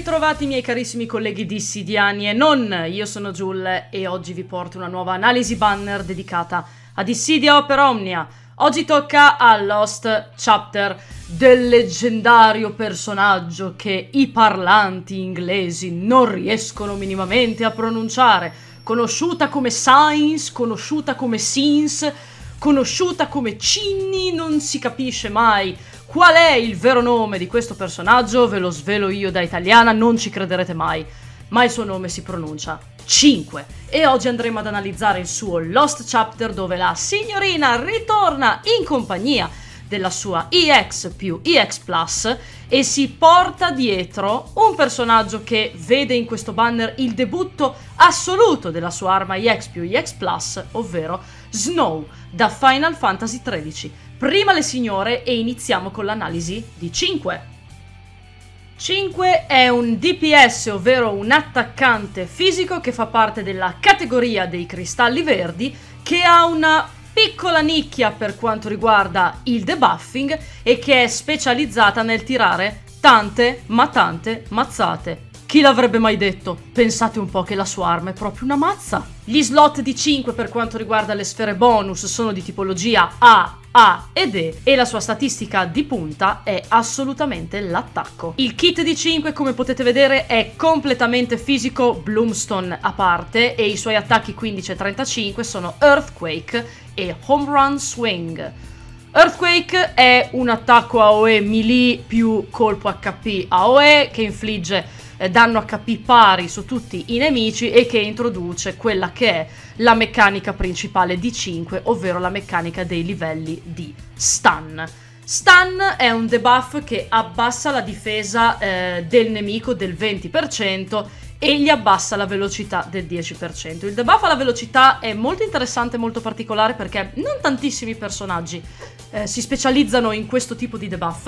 ritrovati miei carissimi colleghi dissidiani e non, io sono Jul e oggi vi porto una nuova analisi banner dedicata a Dissidia Opera Omnia. Oggi tocca a Lost Chapter del leggendario personaggio che i parlanti inglesi non riescono minimamente a pronunciare, conosciuta come Science, conosciuta come Sins, conosciuta come Cinni, non si capisce mai Qual è il vero nome di questo personaggio? Ve lo svelo io da italiana, non ci crederete mai. Ma il suo nome si pronuncia 5. E oggi andremo ad analizzare il suo Lost Chapter dove la signorina ritorna in compagnia della sua EX più EX Plus e si porta dietro un personaggio che vede in questo banner il debutto assoluto della sua arma EX più EX Plus, ovvero Snow da Final Fantasy XIII. Prima le signore e iniziamo con l'analisi di 5. 5 è un DPS, ovvero un attaccante fisico che fa parte della categoria dei cristalli verdi, che ha una piccola nicchia per quanto riguarda il debuffing e che è specializzata nel tirare tante ma tante mazzate. Chi l'avrebbe mai detto? Pensate un po' che la sua arma è proprio una mazza. Gli slot di 5 per quanto riguarda le sfere bonus sono di tipologia A, A ed E e la sua statistica di punta è assolutamente l'attacco. Il kit di 5 come potete vedere è completamente fisico Bloomstone a parte e i suoi attacchi 15 e 35 sono Earthquake e Home Run Swing. Earthquake è un attacco AOE melee più colpo HP AOE che infligge eh, danno HP pari su tutti i nemici e che introduce quella che è la meccanica principale di 5, ovvero la meccanica dei livelli di stun. Stun è un debuff che abbassa la difesa eh, del nemico del 20% e gli abbassa la velocità del 10%. Il debuff alla velocità è molto interessante e molto particolare perché non tantissimi personaggi eh, si specializzano in questo tipo di debuff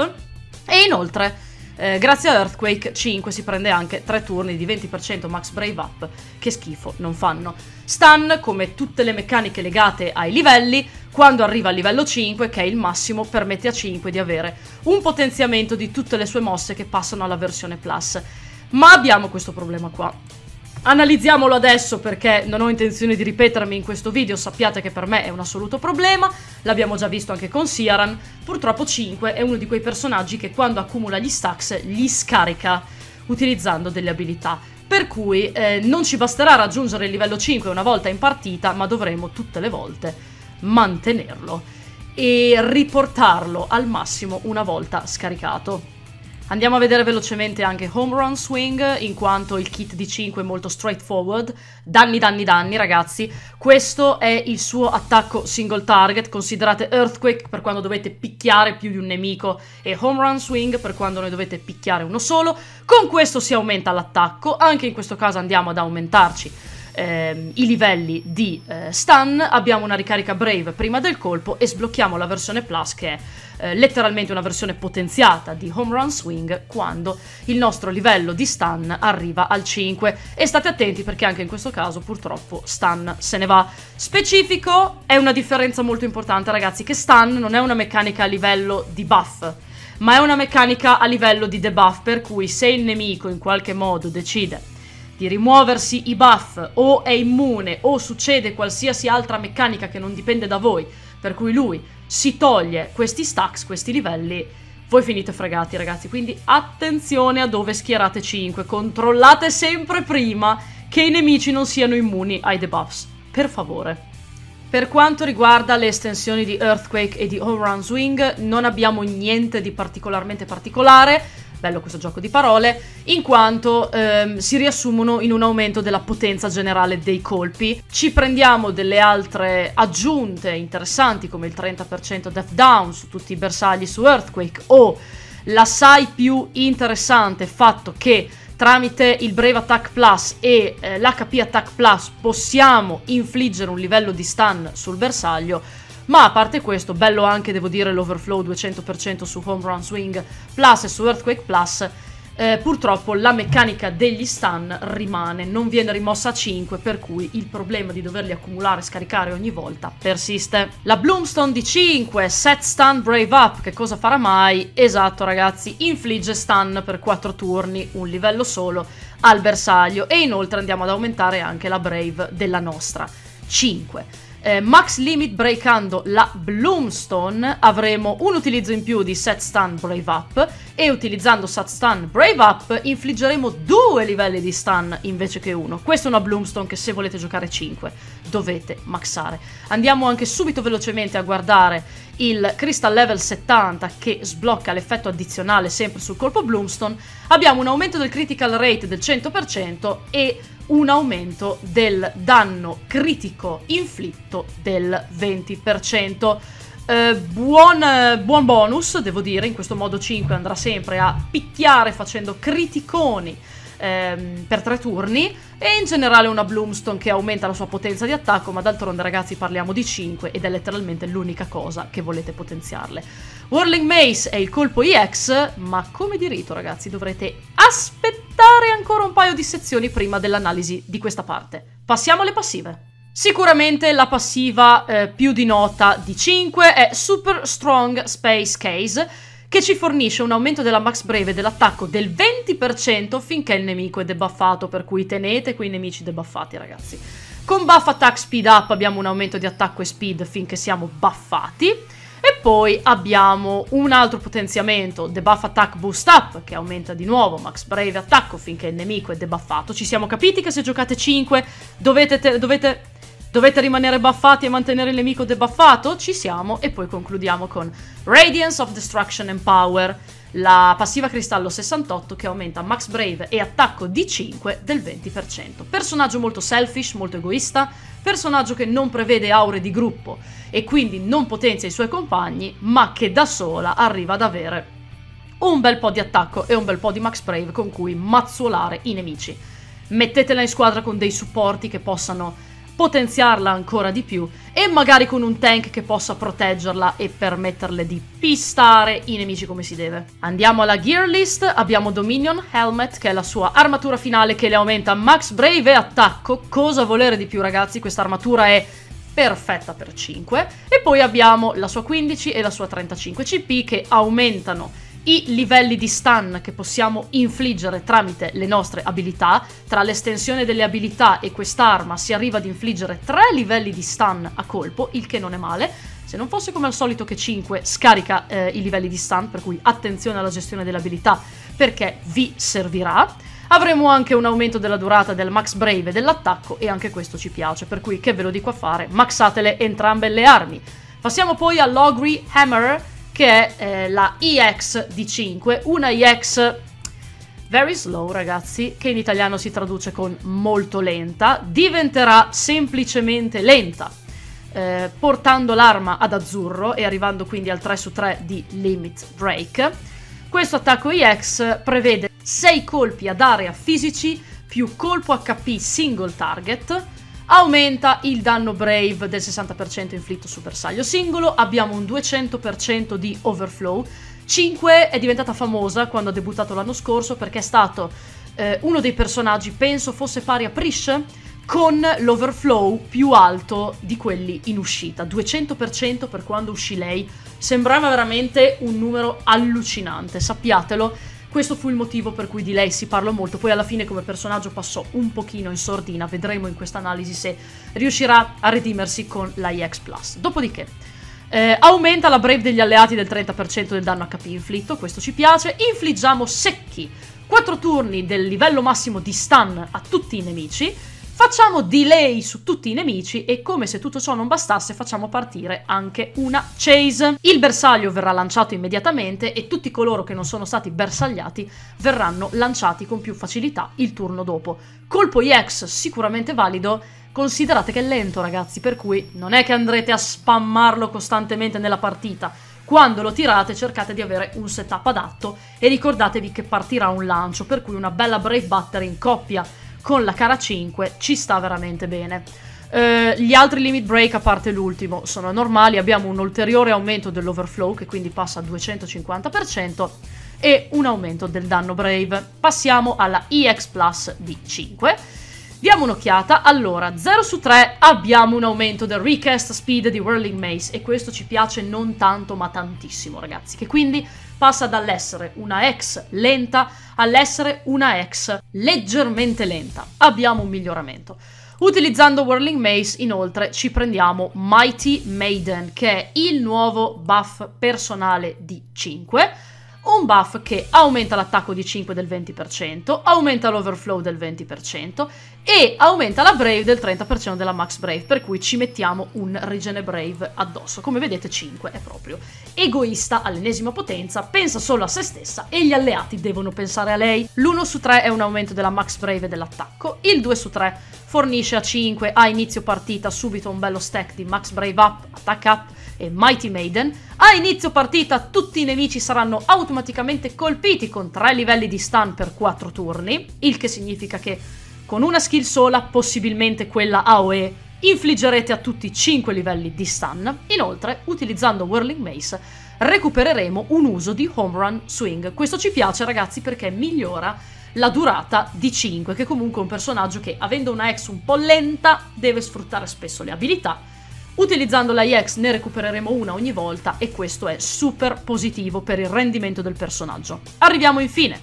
e inoltre eh, grazie a Earthquake 5 si prende anche 3 turni di 20% max brave up, che schifo non fanno. Stun, come tutte le meccaniche legate ai livelli, quando arriva al livello 5, che è il massimo, permette a 5 di avere un potenziamento di tutte le sue mosse che passano alla versione Plus. Ma abbiamo questo problema qua. Analizziamolo adesso perché non ho intenzione di ripetermi in questo video, sappiate che per me è un assoluto problema, l'abbiamo già visto anche con Siaran, purtroppo 5 è uno di quei personaggi che quando accumula gli stacks li scarica utilizzando delle abilità, per cui eh, non ci basterà raggiungere il livello 5 una volta in partita, ma dovremo tutte le volte mantenerlo e riportarlo al massimo una volta scaricato. Andiamo a vedere velocemente anche Home Run Swing, in quanto il kit di 5 è molto straightforward. Danni, danni, danni, ragazzi. Questo è il suo attacco single target. Considerate Earthquake per quando dovete picchiare più di un nemico e Home Run Swing per quando ne dovete picchiare uno solo. Con questo si aumenta l'attacco. Anche in questo caso andiamo ad aumentarci ehm, i livelli di eh, stun, abbiamo una ricarica brave prima del colpo e sblocchiamo la versione plus che è eh, letteralmente una versione potenziata di home run swing quando il nostro livello di stun arriva al 5 e state attenti perché anche in questo caso purtroppo stun se ne va. Specifico è una differenza molto importante ragazzi che stun non è una meccanica a livello di buff ma è una meccanica a livello di debuff per cui se il nemico in qualche modo decide di rimuoversi i buff o è immune o succede qualsiasi altra meccanica che non dipende da voi, per cui lui si toglie questi stacks, questi livelli, voi finite fregati ragazzi, quindi attenzione a dove schierate 5, controllate sempre prima che i nemici non siano immuni ai debuffs, per favore. Per quanto riguarda le estensioni di Earthquake e di Run Swing, non abbiamo niente di particolarmente particolare, bello questo gioco di parole, in quanto ehm, si riassumono in un aumento della potenza generale dei colpi. Ci prendiamo delle altre aggiunte interessanti come il 30% Death Down su tutti i bersagli su Earthquake o l'assai più interessante fatto che tramite il Brave Attack Plus e eh, l'HP Attack Plus possiamo infliggere un livello di stun sul bersaglio ma a parte questo, bello anche, devo dire, l'overflow 200% su Home Run Swing Plus e su Earthquake Plus. eh, purtroppo la meccanica degli stun rimane, non viene rimossa a 5, per cui il problema di doverli accumulare e scaricare ogni volta persiste. La Bloomstone di 5, set stun brave up, che cosa farà mai? Esatto ragazzi, infligge stun per 4 turni, un livello solo, al bersaglio e inoltre andiamo ad aumentare anche la brave della nostra. 5 eh, max limit breakando la Bloomstone avremo un utilizzo in più di Set Stun Brave Up e utilizzando Set Stun Brave Up infliggeremo due livelli di stun invece che uno. Questa è una Bloomstone che se volete giocare 5 dovete maxare. Andiamo anche subito velocemente a guardare il Crystal Level 70 che sblocca l'effetto addizionale sempre sul colpo Bloomstone. Abbiamo un aumento del critical rate del 100% e un aumento del danno critico inflitto del 20%. Eh, buon, buon bonus, devo dire, in questo modo 5 andrà sempre a picchiare facendo criticoni ehm, per tre turni e in generale una Bloomstone che aumenta la sua potenza di attacco, ma d'altronde ragazzi parliamo di 5 ed è letteralmente l'unica cosa che volete potenziarle. Whirling Mace è il colpo EX, ma come di rito ragazzi dovrete aspettare ancora un paio di sezioni prima dell'analisi di questa parte. Passiamo alle passive. Sicuramente la passiva eh, più di nota di 5 è Super Strong Space Case, che ci fornisce un aumento della max breve dell'attacco del 20% finché il nemico è debuffato, per cui tenete quei nemici debuffati ragazzi. Con buff attack speed up abbiamo un aumento di attacco e speed finché siamo buffati. E poi abbiamo un altro potenziamento, debuff attack boost up, che aumenta di nuovo max breve attacco finché il nemico è debuffato. Ci siamo capiti che se giocate 5 dovete, dovete Dovete rimanere buffati e mantenere il nemico debuffato? Ci siamo e poi concludiamo con Radiance of Destruction and Power, la passiva cristallo 68 che aumenta max brave e attacco di 5 del 20%. Personaggio molto selfish, molto egoista, personaggio che non prevede aure di gruppo e quindi non potenzia i suoi compagni, ma che da sola arriva ad avere un bel po' di attacco e un bel po' di max brave con cui mazzuolare i nemici. Mettetela in squadra con dei supporti che possano potenziarla ancora di più e magari con un tank che possa proteggerla e permetterle di pistare i nemici come si deve. Andiamo alla gear list, abbiamo Dominion Helmet che è la sua armatura finale che le aumenta max brave e attacco, cosa volere di più ragazzi, questa armatura è perfetta per 5 e poi abbiamo la sua 15 e la sua 35 CP che aumentano i livelli di stun che possiamo infliggere tramite le nostre abilità. Tra l'estensione delle abilità e quest'arma si arriva ad infliggere 3 livelli di stun a colpo, il che non è male. Se non fosse come al solito che 5 scarica eh, i livelli di stun, per cui attenzione alla gestione delle abilità perché vi servirà. Avremo anche un aumento della durata del max brave dell'attacco e anche questo ci piace, per cui che ve lo dico a fare? Maxatele entrambe le armi. Passiamo poi all'Ogri Hammer, che è eh, la EX di 5, una EX very slow ragazzi, che in italiano si traduce con molto lenta, diventerà semplicemente lenta, eh, portando l'arma ad azzurro e arrivando quindi al 3 su 3 di limit break. Questo attacco EX prevede 6 colpi ad area fisici più colpo HP single target, aumenta il danno Brave del 60% inflitto su bersaglio singolo, abbiamo un 200% di overflow, 5 è diventata famosa quando ha debuttato l'anno scorso perché è stato eh, uno dei personaggi, penso fosse pari a Prish, con l'overflow più alto di quelli in uscita, 200% per quando uscì lei, sembrava veramente un numero allucinante, sappiatelo, questo fu il motivo per cui di lei si parla molto, poi alla fine come personaggio passò un pochino in sordina, vedremo in questa analisi se riuscirà a redimersi con la EX+. Dopodiché, eh, aumenta la Brave degli alleati del 30% del danno HP inflitto, questo ci piace, infliggiamo secchi. 4 turni del livello massimo di stun a tutti i nemici, Facciamo delay su tutti i nemici e come se tutto ciò non bastasse facciamo partire anche una chase. Il bersaglio verrà lanciato immediatamente e tutti coloro che non sono stati bersagliati verranno lanciati con più facilità il turno dopo. Colpo EX sicuramente valido, considerate che è lento ragazzi, per cui non è che andrete a spammarlo costantemente nella partita. Quando lo tirate cercate di avere un setup adatto e ricordatevi che partirà un lancio, per cui una bella Brave Battery in coppia con la cara 5 ci sta veramente bene. Uh, gli altri limit break, a parte l'ultimo, sono normali. Abbiamo un ulteriore aumento dell'overflow, che quindi passa al 250%. e un aumento del danno Brave. Passiamo alla EX Plus di 5. Diamo un'occhiata, allora 0 su 3 abbiamo un aumento del recast speed di Whirling Maze e questo ci piace non tanto ma tantissimo ragazzi, che quindi passa dall'essere una X lenta all'essere una X leggermente lenta. Abbiamo un miglioramento. Utilizzando Whirling Maze, inoltre, ci prendiamo Mighty Maiden, che è il nuovo buff personale di 5 un buff che aumenta l'attacco di 5 del 20%, aumenta l'overflow del 20% e aumenta la Brave del 30% della Max Brave, per cui ci mettiamo un Regene Brave addosso. Come vedete 5 è proprio egoista all'ennesima potenza, pensa solo a se stessa e gli alleati devono pensare a lei. L'1 su 3 è un aumento della Max Brave dell'attacco, il 2 su 3 fornisce a 5 a inizio partita subito un bello stack di Max Brave up, attack up e Mighty Maiden, a inizio partita tutti i nemici saranno automaticamente colpiti con 3 livelli di stun per 4 turni, il che significa che con una skill sola, possibilmente quella AOE, infliggerete a tutti 5 livelli di stun. Inoltre, utilizzando Whirling Mace, recupereremo un uso di Home Run Swing. Questo ci piace ragazzi perché migliora la durata di 5, che comunque è un personaggio che, avendo una X un po' lenta, deve sfruttare spesso le abilità Utilizzando la EX ne recupereremo una ogni volta e questo è super positivo per il rendimento del personaggio. Arriviamo infine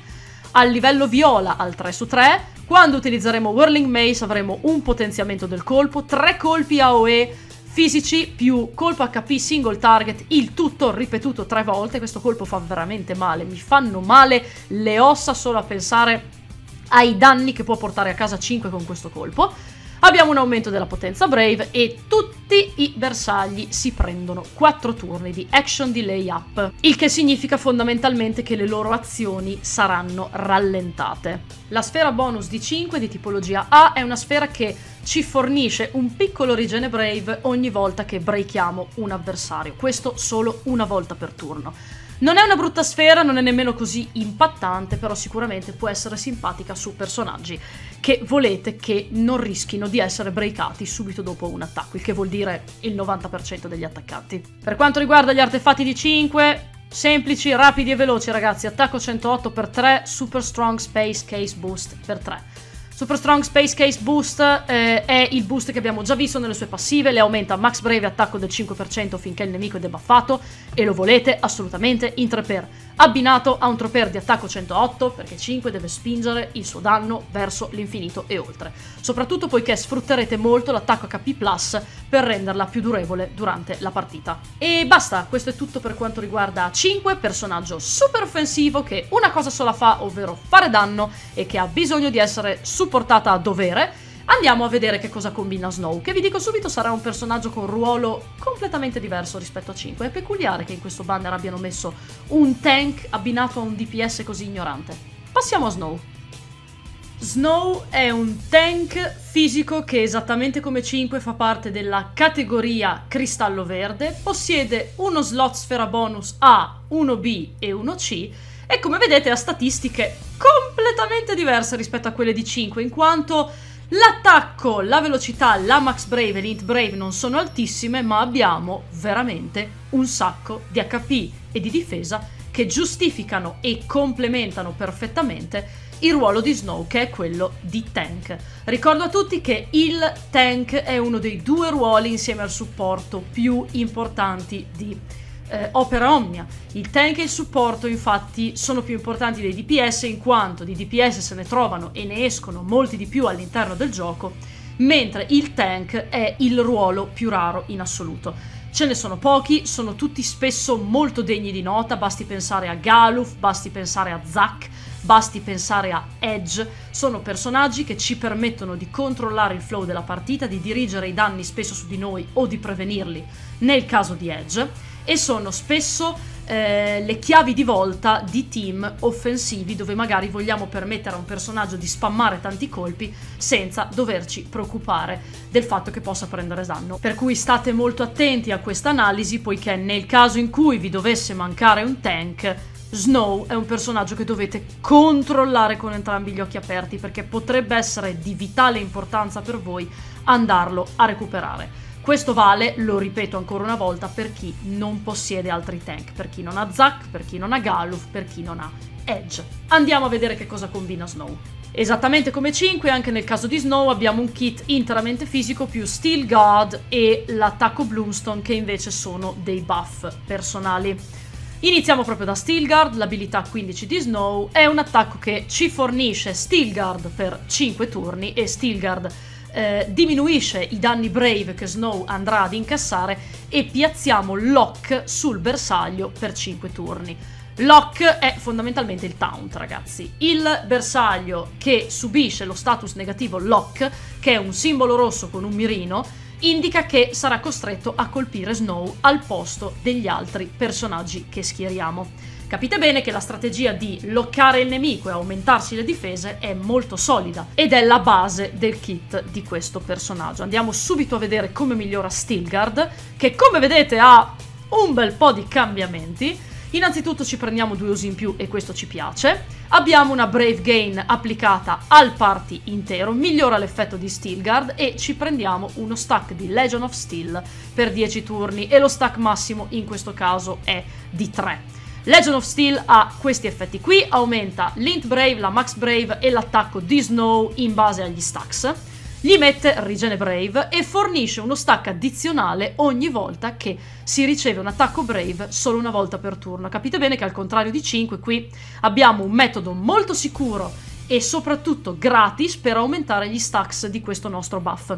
al livello viola al 3 su 3. Quando utilizzeremo Whirling Mace avremo un potenziamento del colpo, 3 colpi AOE fisici più colpo HP single target, il tutto ripetuto 3 volte. Questo colpo fa veramente male, mi fanno male le ossa solo a pensare ai danni che può portare a casa 5 con questo colpo. Abbiamo un aumento della potenza Brave e tutti i bersagli si prendono 4 turni di action delay up, il che significa fondamentalmente che le loro azioni saranno rallentate. La sfera bonus di 5 di tipologia A è una sfera che ci fornisce un piccolo Regene Brave ogni volta che breakiamo un avversario, questo solo una volta per turno. Non è una brutta sfera, non è nemmeno così impattante, però sicuramente può essere simpatica su personaggi che volete che non rischino di essere breakati subito dopo un attacco, il che vuol dire il 90% degli attaccanti. Per quanto riguarda gli artefatti di 5, semplici, rapidi e veloci ragazzi, attacco 108 per 3, super strong space case boost per 3. Super Strong Space Case Boost eh, è il boost che abbiamo già visto nelle sue passive, le aumenta max breve attacco del 5% finché il nemico è debuffato e lo volete assolutamente in 3x abbinato a un troper di attacco 108 perché 5 deve spingere il suo danno verso l'infinito e oltre, soprattutto poiché sfrutterete molto l'attacco HP Plus per renderla più durevole durante la partita. E basta, questo è tutto per quanto riguarda 5, personaggio super offensivo che una cosa sola fa, ovvero fare danno e che ha bisogno di essere supportata a dovere Andiamo a vedere che cosa combina Snow, che vi dico subito sarà un personaggio con ruolo completamente diverso rispetto a 5. È peculiare che in questo banner abbiano messo un tank abbinato a un DPS così ignorante. Passiamo a Snow. Snow è un tank fisico che esattamente come 5 fa parte della categoria cristallo verde, possiede uno slot sfera bonus A, 1B e 1C e come vedete ha statistiche completamente diverse rispetto a quelle di 5 in quanto L'attacco, la velocità, la max brave e l'int brave non sono altissime, ma abbiamo veramente un sacco di HP e di difesa che giustificano e complementano perfettamente il ruolo di Snow, che è quello di tank. Ricordo a tutti che il tank è uno dei due ruoli insieme al supporto più importanti di eh, Opera Omnia. Il tank e il supporto infatti sono più importanti dei DPS in quanto di DPS se ne trovano e ne escono molti di più all'interno del gioco, mentre il tank è il ruolo più raro in assoluto. Ce ne sono pochi, sono tutti spesso molto degni di nota, basti pensare a Galuf, basti pensare a Zack, basti pensare a Edge, sono personaggi che ci permettono di controllare il flow della partita, di dirigere i danni spesso su di noi o di prevenirli nel caso di Edge e sono spesso eh, le chiavi di volta di team offensivi dove magari vogliamo permettere a un personaggio di spammare tanti colpi senza doverci preoccupare del fatto che possa prendere danno. Per cui state molto attenti a questa analisi poiché nel caso in cui vi dovesse mancare un tank Snow è un personaggio che dovete controllare con entrambi gli occhi aperti perché potrebbe essere di vitale importanza per voi andarlo a recuperare. Questo vale, lo ripeto ancora una volta, per chi non possiede altri tank, per chi non ha Zack, per chi non ha Galuf, per chi non ha Edge. Andiamo a vedere che cosa combina Snow. Esattamente come 5, anche nel caso di Snow abbiamo un kit interamente fisico più Steel Guard e l'attacco Bloomstone che invece sono dei buff personali. Iniziamo proprio da Steelguard, l'abilità 15 di Snow, è un attacco che ci fornisce Steelguard per 5 turni e Steelguard eh, diminuisce i danni Brave che Snow andrà ad incassare e piazziamo Lock sul bersaglio per 5 turni. Lock è fondamentalmente il taunt, ragazzi. Il bersaglio che subisce lo status negativo Lock, che è un simbolo rosso con un mirino, indica che sarà costretto a colpire Snow al posto degli altri personaggi che schieriamo. Capite bene che la strategia di loccare il nemico e aumentarsi le difese è molto solida ed è la base del kit di questo personaggio. Andiamo subito a vedere come migliora Stilgard, che come vedete ha un bel po' di cambiamenti. Innanzitutto ci prendiamo due usi in più e questo ci piace. Abbiamo una Brave Gain applicata al party intero, migliora l'effetto di Steelguard e ci prendiamo uno stack di Legion of Steel per 10 turni e lo stack massimo in questo caso è di 3. Legion of Steel ha questi effetti qui, aumenta l'Int Brave, la Max Brave e l'attacco di Snow in base agli stacks gli mette Regene Brave e fornisce uno stack addizionale ogni volta che si riceve un attacco Brave solo una volta per turno. Capite bene che al contrario di 5 qui abbiamo un metodo molto sicuro e soprattutto gratis per aumentare gli stacks di questo nostro buff.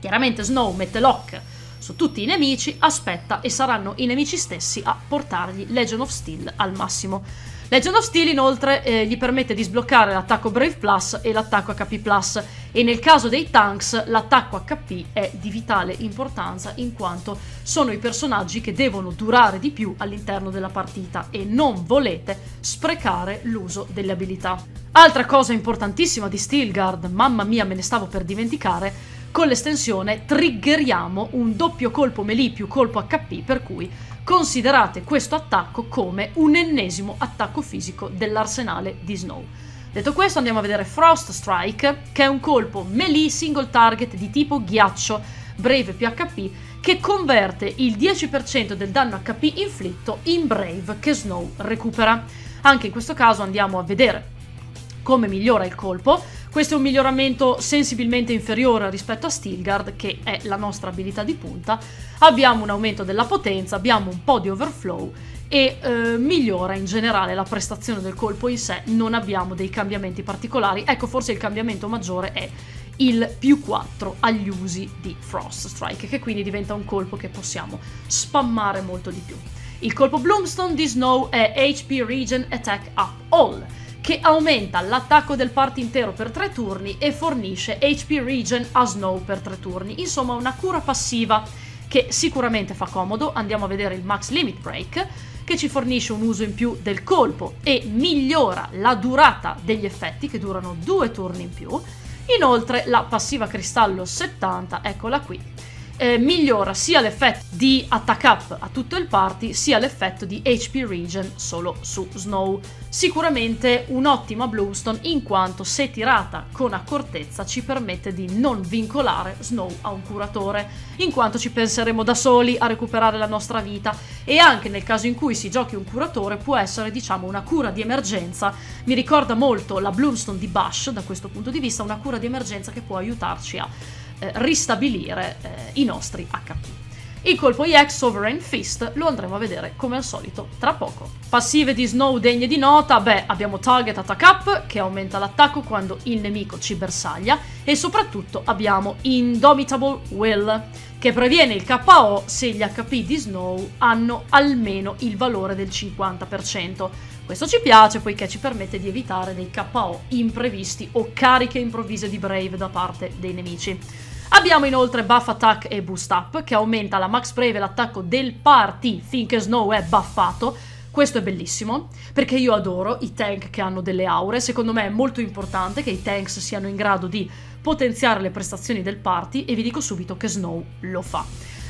Chiaramente Snow mette lock su tutti i nemici, aspetta e saranno i nemici stessi a portargli Legion of Steel al massimo. Legend of Steel inoltre eh, gli permette di sbloccare l'attacco Brave Plus e l'attacco HP Plus e nel caso dei tanks l'attacco HP è di vitale importanza in quanto sono i personaggi che devono durare di più all'interno della partita e non volete sprecare l'uso delle abilità. Altra cosa importantissima di Steelguard, mamma mia me ne stavo per dimenticare, con l'estensione triggeriamo un doppio colpo melee più colpo HP per cui considerate questo attacco come un ennesimo attacco fisico dell'arsenale di Snow. Detto questo andiamo a vedere Frost Strike, che è un colpo melee single target di tipo ghiaccio, breve più HP, che converte il 10% del danno HP inflitto in Brave che Snow recupera. Anche in questo caso andiamo a vedere come migliora il colpo. Questo è un miglioramento sensibilmente inferiore rispetto a Stilgard, che è la nostra abilità di punta. Abbiamo un aumento della potenza, abbiamo un po' di overflow e eh, migliora in generale la prestazione del colpo in sé, non abbiamo dei cambiamenti particolari. Ecco, forse il cambiamento maggiore è il più 4 agli usi di Frost Strike, che quindi diventa un colpo che possiamo spammare molto di più. Il colpo Bloomstone di Snow è HP Regen Attack Up All che aumenta l'attacco del party intero per 3 turni e fornisce HP Regen a Snow per 3 turni. Insomma, una cura passiva che sicuramente fa comodo. Andiamo a vedere il Max Limit Break, che ci fornisce un uso in più del colpo e migliora la durata degli effetti, che durano 2 turni in più. Inoltre la passiva cristallo 70, eccola qui, eh, migliora sia l'effetto di attack up a tutto il party, sia l'effetto di HP regen solo su Snow. Sicuramente un'ottima Bloomstone in quanto se tirata con accortezza ci permette di non vincolare Snow a un curatore, in quanto ci penseremo da soli a recuperare la nostra vita e anche nel caso in cui si giochi un curatore può essere diciamo una cura di emergenza. Mi ricorda molto la Bloomstone di Bush da questo punto di vista, una cura di emergenza che può aiutarci a eh, ristabilire eh, i nostri HP. Il colpo EX Sovereign Fist lo andremo a vedere come al solito tra poco. Passive di Snow degne di nota, beh abbiamo Target Attack Up che aumenta l'attacco quando il nemico ci bersaglia e soprattutto abbiamo Indomitable Will che previene il KO se gli HP di Snow hanno almeno il valore del 50%. Questo ci piace poiché ci permette di evitare dei KO imprevisti o cariche improvvise di Brave da parte dei nemici. Abbiamo inoltre Buff Attack e Boost Up, che aumenta la Max Brave e l'attacco del party finché Snow è buffato. Questo è bellissimo, perché io adoro i tank che hanno delle aure. Secondo me è molto importante che i tanks siano in grado di potenziare le prestazioni del party e vi dico subito che Snow lo fa.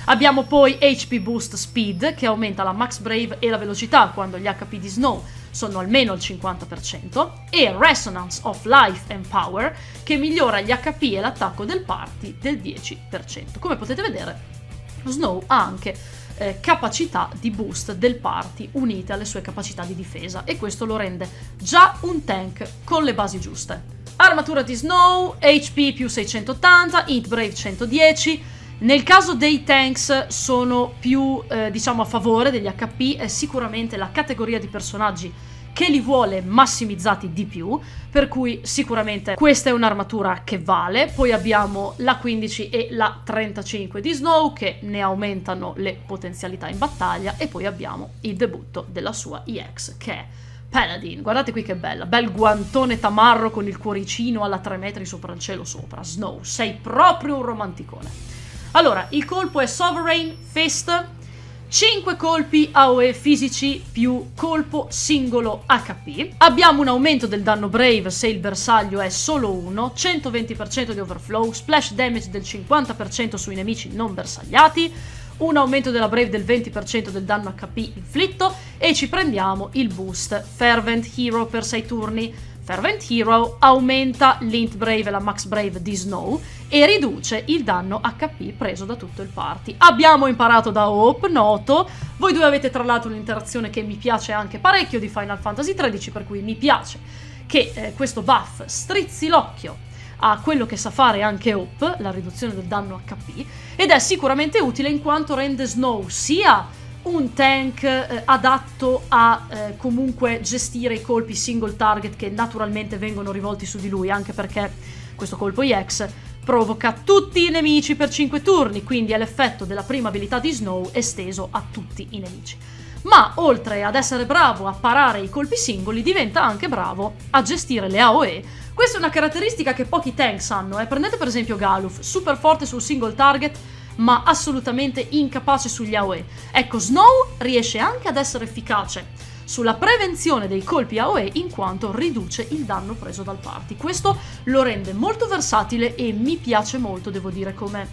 Abbiamo poi HP Boost Speed, che aumenta la Max Brave e la velocità quando gli HP di Snow sono almeno il 50%, e Resonance of Life and Power, che migliora gli HP e l'attacco del party del 10%. Come potete vedere, Snow ha anche eh, capacità di boost del party unite alle sue capacità di difesa e questo lo rende già un tank con le basi giuste. Armatura di Snow, HP più 680, Int Brave 110. Nel caso dei tanks sono più eh, diciamo a favore degli HP, è sicuramente la categoria di personaggi che li vuole massimizzati di più, per cui sicuramente questa è un'armatura che vale. Poi abbiamo la 15 e la 35 di Snow che ne aumentano le potenzialità in battaglia e poi abbiamo il debutto della sua EX che è Paladin, guardate qui che bella, bel guantone tamarro con il cuoricino alla 3 metri sopra il cielo sopra. Snow, sei proprio un romanticone. Allora, il colpo è Sovereign Fist, 5 colpi AOE fisici più colpo singolo HP. Abbiamo un aumento del danno Brave se il bersaglio è solo 1, 120% di overflow, splash damage del 50% sui nemici non bersagliati, un aumento della Brave del 20% del danno HP inflitto e ci prendiamo il boost Fervent Hero per 6 turni Fervent Hero aumenta l'Int Brave e la Max Brave di Snow e riduce il danno HP preso da tutto il party. Abbiamo imparato da Hope, noto. Voi due avete tra l'altro un'interazione che mi piace anche parecchio di Final Fantasy XIII, per cui mi piace che eh, questo buff strizzi l'occhio a quello che sa fare anche Hope, la riduzione del danno HP, ed è sicuramente utile in quanto rende Snow sia un tank eh, adatto a eh, comunque gestire i colpi single target che naturalmente vengono rivolti su di lui, anche perché questo colpo EX provoca tutti i nemici per 5 turni, quindi è l'effetto della prima abilità di Snow esteso a tutti i nemici. Ma oltre ad essere bravo a parare i colpi singoli, diventa anche bravo a gestire le AOE. Questa è una caratteristica che pochi tanks hanno, eh. prendete per esempio Galuf, super forte sul single target, ma assolutamente incapace sugli AOE. Ecco, Snow riesce anche ad essere efficace sulla prevenzione dei colpi AOE in quanto riduce il danno preso dal party. Questo lo rende molto versatile e mi piace molto, devo dire, come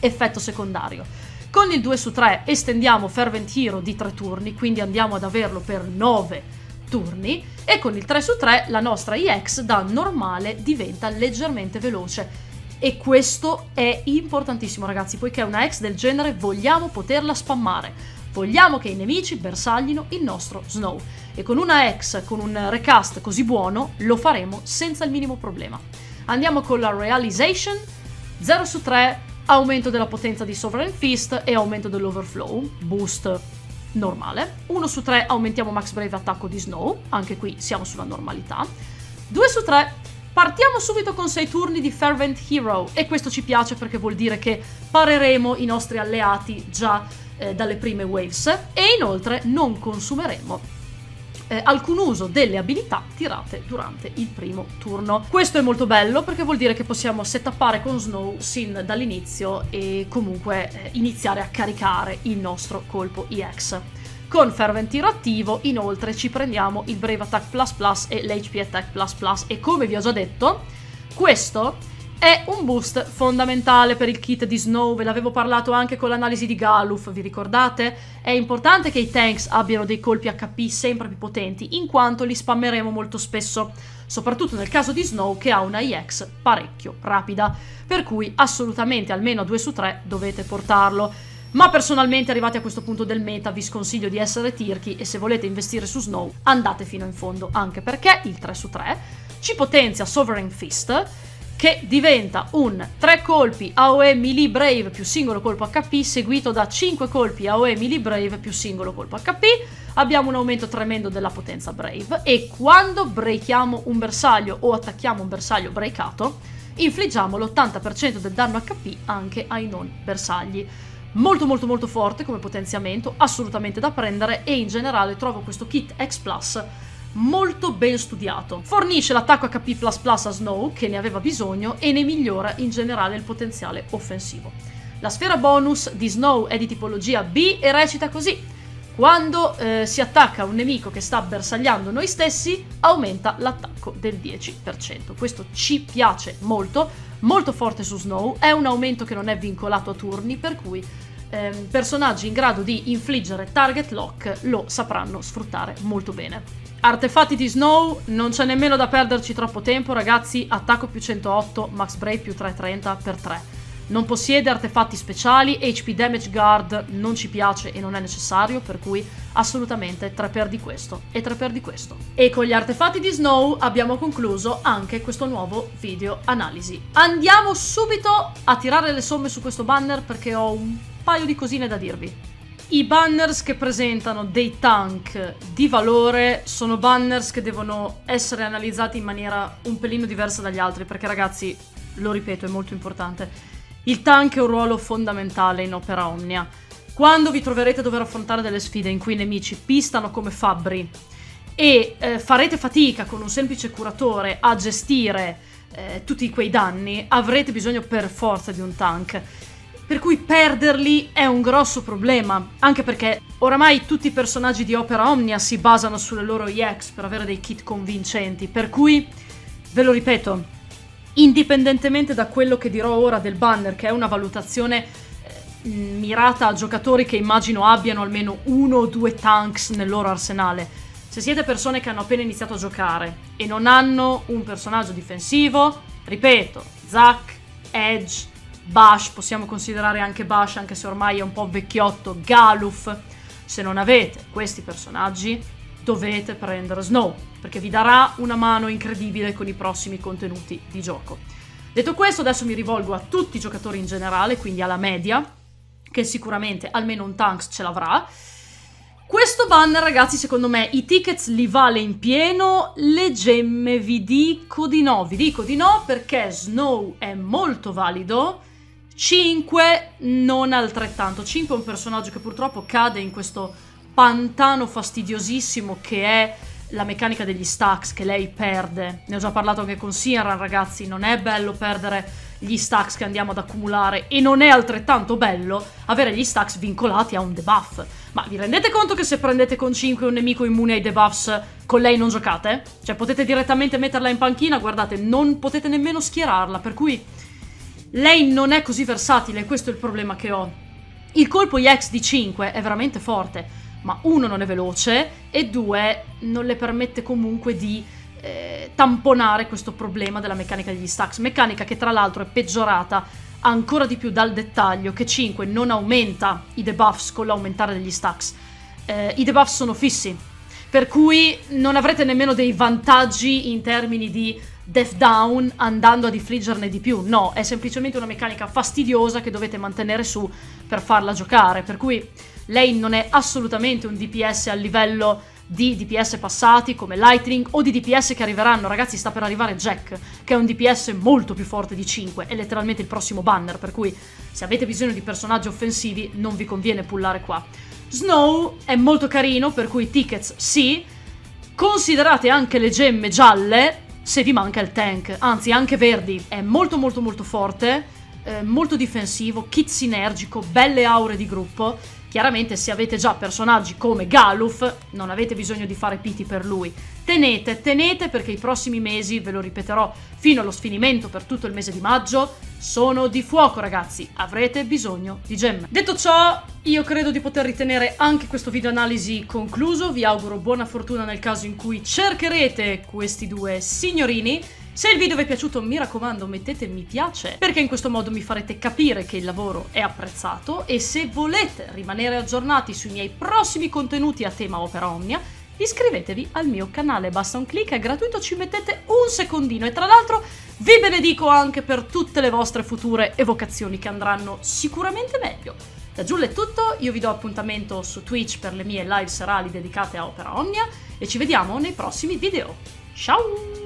effetto secondario. Con il 2 su 3 estendiamo Fervent Hero di 3 turni, quindi andiamo ad averlo per 9 turni e con il 3 su 3 la nostra EX da normale diventa leggermente veloce e questo è importantissimo ragazzi, poiché una ex del genere vogliamo poterla spammare. Vogliamo che i nemici bersaglino il nostro Snow. E con una ex, con un recast così buono, lo faremo senza il minimo problema. Andiamo con la Realization. 0 su 3, aumento della potenza di Sovereign Fist e aumento dell'Overflow. Boost normale. 1 su 3 aumentiamo Max Brave attacco di Snow, anche qui siamo sulla normalità. 2 su 3 Partiamo subito con 6 turni di Fervent Hero e questo ci piace perché vuol dire che pareremo i nostri alleati già eh, dalle prime waves e inoltre non consumeremo eh, alcun uso delle abilità tirate durante il primo turno. Questo è molto bello perché vuol dire che possiamo settappare con Snow sin dall'inizio e comunque eh, iniziare a caricare il nostro colpo EX. Con Fervent Tiro attivo, inoltre, ci prendiamo il Brave Attack Plus Plus e l'HP Attack Plus Plus e come vi ho già detto, questo è un boost fondamentale per il kit di Snow, ve l'avevo parlato anche con l'analisi di Galuf, vi ricordate? È importante che i tanks abbiano dei colpi HP sempre più potenti, in quanto li spammeremo molto spesso, soprattutto nel caso di Snow che ha una EX parecchio rapida, per cui assolutamente almeno a 2 su 3 dovete portarlo. Ma personalmente arrivati a questo punto del meta vi sconsiglio di essere tirchi e se volete investire su Snow andate fino in fondo, anche perché il 3 su 3 ci potenzia Sovereign Fist che diventa un 3 colpi AOE melee brave più singolo colpo HP seguito da 5 colpi AOE melee brave più singolo colpo HP. Abbiamo un aumento tremendo della potenza brave e quando breakiamo un bersaglio o attacchiamo un bersaglio breakato infliggiamo l'80% del danno HP anche ai non bersagli molto molto molto forte come potenziamento, assolutamente da prendere e in generale trovo questo kit X Plus molto ben studiato. Fornisce l'attacco HP++ a Snow, che ne aveva bisogno, e ne migliora in generale il potenziale offensivo. La sfera bonus di Snow è di tipologia B e recita così. Quando eh, si attacca un nemico che sta bersagliando noi stessi, aumenta l'attacco del 10%. Questo ci piace molto, molto forte su Snow, è un aumento che non è vincolato a turni, per cui ehm, personaggi in grado di infliggere target lock lo sapranno sfruttare molto bene. Artefatti di Snow, non c'è nemmeno da perderci troppo tempo ragazzi, attacco più 108, max break più 330 per 3. non possiede artefatti speciali, HP Damage Guard non ci piace e non è necessario, per cui assolutamente 3 per di questo e 3 per di questo. E con gli artefatti di Snow abbiamo concluso anche questo nuovo video analisi. Andiamo subito a tirare le somme su questo banner perché ho un paio di cosine da dirvi. I banners che presentano dei tank di valore sono banners che devono essere analizzati in maniera un pelino diversa dagli altri perché ragazzi, lo ripeto, è molto importante il tank è un ruolo fondamentale in Opera Omnia. Quando vi troverete a dover affrontare delle sfide in cui i nemici pistano come fabbri e eh, farete fatica con un semplice curatore a gestire eh, tutti quei danni, avrete bisogno per forza di un tank. Per cui perderli è un grosso problema, anche perché oramai tutti i personaggi di Opera Omnia si basano sulle loro EX per avere dei kit convincenti, per cui, ve lo ripeto, indipendentemente da quello che dirò ora del banner, che è una valutazione eh, mirata a giocatori che immagino abbiano almeno uno o due tanks nel loro arsenale. Se siete persone che hanno appena iniziato a giocare e non hanno un personaggio difensivo, ripeto, Zack, Edge, Bash, possiamo considerare anche Bash anche se ormai è un po' vecchiotto, Galuf, se non avete questi personaggi dovete prendere Snow, perché vi darà una mano incredibile con i prossimi contenuti di gioco. Detto questo, adesso mi rivolgo a tutti i giocatori in generale, quindi alla media, che sicuramente almeno un Tanks ce l'avrà. Questo banner, ragazzi, secondo me i tickets li vale in pieno, le gemme vi dico di no. Vi dico di no perché Snow è molto valido, 5 non altrettanto. 5 è un personaggio che purtroppo cade in questo pantano fastidiosissimo che è la meccanica degli stacks che lei perde. Ne ho già parlato anche con Sinran, ragazzi, non è bello perdere gli stacks che andiamo ad accumulare e non è altrettanto bello avere gli stacks vincolati a un debuff. Ma vi rendete conto che se prendete con 5 un nemico immune ai debuffs con lei non giocate? Cioè potete direttamente metterla in panchina, guardate, non potete nemmeno schierarla, per cui lei non è così versatile, questo è il problema che ho. Il colpo IX di 5 è veramente forte, ma uno non è veloce e due non le permette comunque di eh, tamponare questo problema della meccanica degli stacks, meccanica che tra l'altro è peggiorata ancora di più dal dettaglio che 5 non aumenta i debuffs con l'aumentare degli stacks. Eh, I debuffs sono fissi, per cui non avrete nemmeno dei vantaggi in termini di death down andando ad infliggerne di più. No, è semplicemente una meccanica fastidiosa che dovete mantenere su per farla giocare, per cui lei non è assolutamente un DPS a livello di DPS passati come Lightning o di DPS che arriveranno. Ragazzi, sta per arrivare Jack, che è un DPS molto più forte di 5, è letteralmente il prossimo banner, per cui se avete bisogno di personaggi offensivi non vi conviene pullare qua. Snow è molto carino, per cui tickets sì. Considerate anche le gemme gialle, se vi manca il tank, anzi anche verdi, è molto molto molto forte, eh, molto difensivo, kit sinergico, belle aure di gruppo Chiaramente se avete già personaggi come Galuf non avete bisogno di fare piti per lui. Tenete, tenete perché i prossimi mesi, ve lo ripeterò fino allo sfinimento per tutto il mese di maggio, sono di fuoco ragazzi, avrete bisogno di gemme. Detto ciò, io credo di poter ritenere anche questo video analisi concluso, vi auguro buona fortuna nel caso in cui cercherete questi due signorini. Se il video vi è piaciuto mi raccomando mettete mi piace perché in questo modo mi farete capire che il lavoro è apprezzato e se volete rimanere aggiornati sui miei prossimi contenuti a tema Opera Omnia iscrivetevi al mio canale, basta un clic, è gratuito, ci mettete un secondino e tra l'altro vi benedico anche per tutte le vostre future evocazioni che andranno sicuramente meglio. Da Giulia è tutto, io vi do appuntamento su Twitch per le mie live serali dedicate a Opera Omnia e ci vediamo nei prossimi video. Ciao!